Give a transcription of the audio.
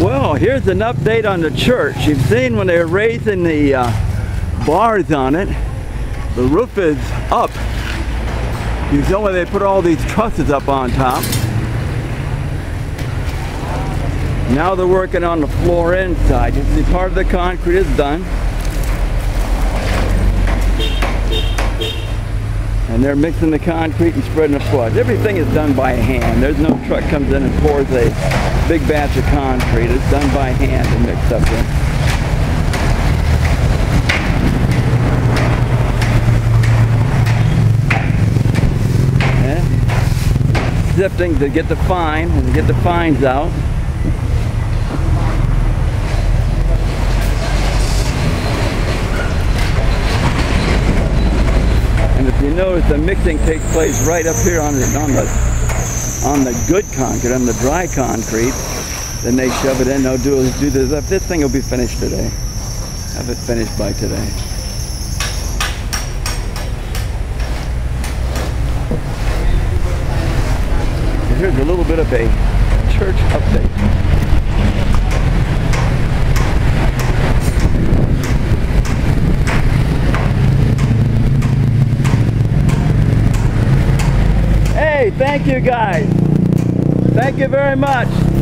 Well, here's an update on the church. You've seen when they're raising the uh, bars on it, the roof is up. You saw where they put all these trusses up on top. Now they're working on the floor inside. You see part of the concrete is done. And they're mixing the concrete and spreading the floods. Everything is done by hand. There's no truck comes in and pours a big batch of concrete. It's done by hand and mixed up in. sifting to get the fine and get the fines out. And if you notice, the mixing takes place right up here on the on the on the good concrete, on the dry concrete. Then they shove it in. They'll do do this. This thing will be finished today. Have it finished by today. here's a little bit of a church update. Hey, thank you guys. Thank you very much.